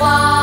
花。